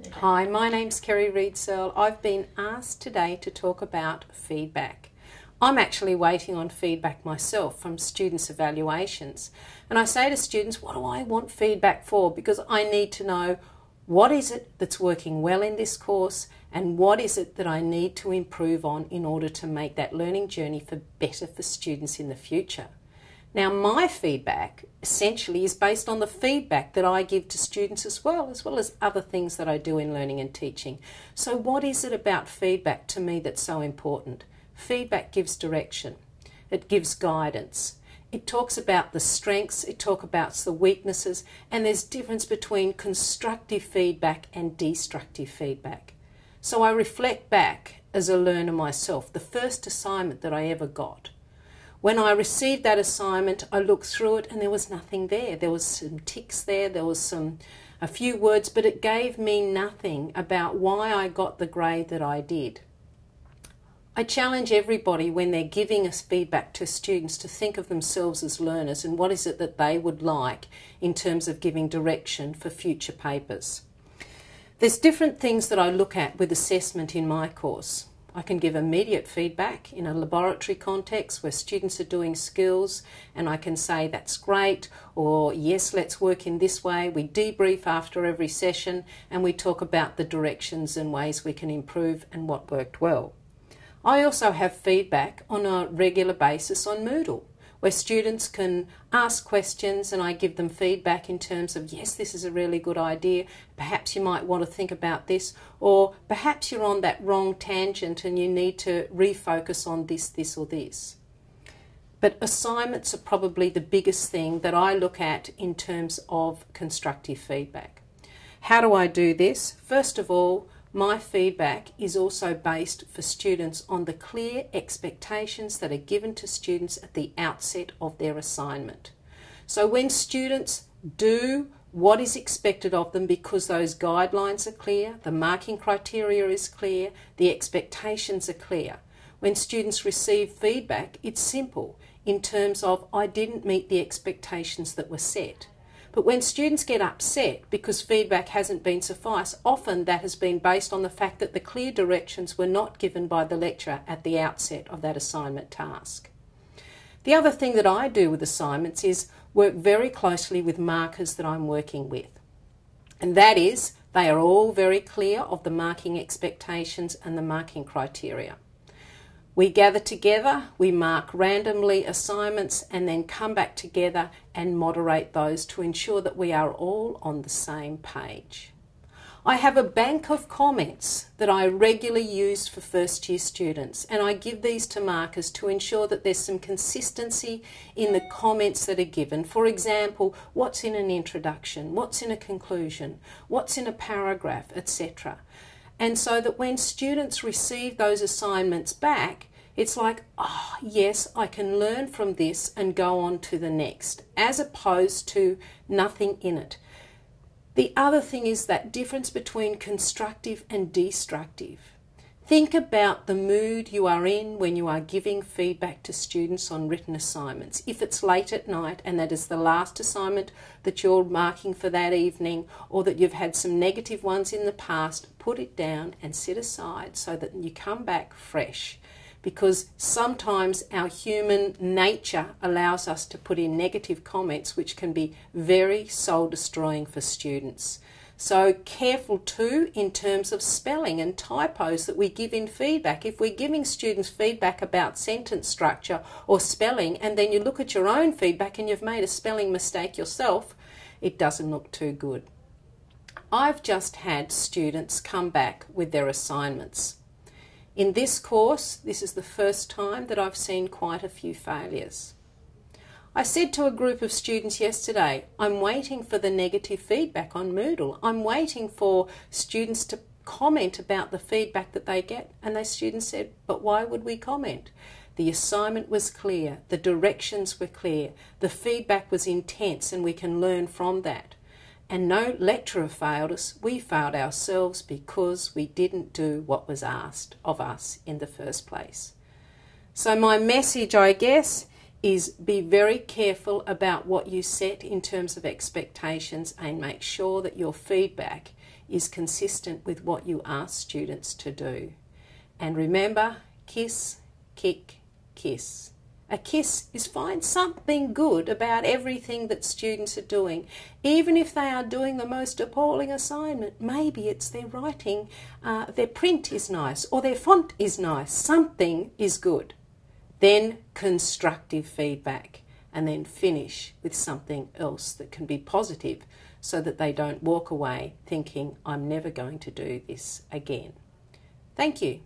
Hi, my name's Kerry Reid-Searl. I've been asked today to talk about feedback. I'm actually waiting on feedback myself from students' evaluations. And I say to students, what do I want feedback for? Because I need to know what is it that's working well in this course and what is it that I need to improve on in order to make that learning journey for better for students in the future. Now, my feedback essentially is based on the feedback that I give to students as well, as well as other things that I do in learning and teaching. So, what is it about feedback to me that's so important? Feedback gives direction, it gives guidance. It talks about the strengths, it talks about the weaknesses, and there's difference between constructive feedback and destructive feedback. So I reflect back as a learner myself, the first assignment that I ever got when I received that assignment, I looked through it and there was nothing there. There was some ticks there, there was some a few words, but it gave me nothing about why I got the grade that I did. I challenge everybody when they're giving us feedback to students to think of themselves as learners and what is it that they would like in terms of giving direction for future papers. There's different things that I look at with assessment in my course. I can give immediate feedback in a laboratory context where students are doing skills and I can say that's great or yes, let's work in this way. We debrief after every session and we talk about the directions and ways we can improve and what worked well. I also have feedback on a regular basis on Moodle where students can ask questions and I give them feedback in terms of, yes, this is a really good idea, perhaps you might want to think about this, or perhaps you're on that wrong tangent and you need to refocus on this, this, or this. But assignments are probably the biggest thing that I look at in terms of constructive feedback. How do I do this? First of all, my feedback is also based for students on the clear expectations that are given to students at the outset of their assignment. So when students do what is expected of them because those guidelines are clear, the marking criteria is clear, the expectations are clear. When students receive feedback, it's simple in terms of I didn't meet the expectations that were set. But when students get upset because feedback hasn't been suffice, often that has been based on the fact that the clear directions were not given by the lecturer at the outset of that assignment task. The other thing that I do with assignments is work very closely with markers that I'm working with. And that is, they are all very clear of the marking expectations and the marking criteria. We gather together, we mark randomly assignments, and then come back together and moderate those to ensure that we are all on the same page. I have a bank of comments that I regularly use for first year students, and I give these to markers to ensure that there's some consistency in the comments that are given. For example, what's in an introduction, what's in a conclusion, what's in a paragraph, etc. And so that when students receive those assignments back, it's like, oh, yes, I can learn from this and go on to the next, as opposed to nothing in it. The other thing is that difference between constructive and destructive. Think about the mood you are in when you are giving feedback to students on written assignments. If it's late at night and that is the last assignment that you're marking for that evening, or that you've had some negative ones in the past, put it down and sit aside so that you come back fresh because sometimes our human nature allows us to put in negative comments which can be very soul destroying for students. So, careful too in terms of spelling and typos that we give in feedback. If we're giving students feedback about sentence structure or spelling, and then you look at your own feedback and you've made a spelling mistake yourself, it doesn't look too good. I've just had students come back with their assignments. In this course, this is the first time that I've seen quite a few failures. I said to a group of students yesterday, I'm waiting for the negative feedback on Moodle. I'm waiting for students to comment about the feedback that they get. And the students said, But why would we comment? The assignment was clear, the directions were clear, the feedback was intense, and we can learn from that. And no lecturer failed us, we failed ourselves because we didn't do what was asked of us in the first place. So, my message, I guess, is be very careful about what you set in terms of expectations and make sure that your feedback is consistent with what you ask students to do. And remember, kiss, kick, kiss. A kiss is find something good about everything that students are doing, even if they are doing the most appalling assignment. Maybe it's their writing, uh, their print is nice, or their font is nice. Something is good. Then constructive feedback, and then finish with something else that can be positive so that they don't walk away thinking, I'm never going to do this again. Thank you.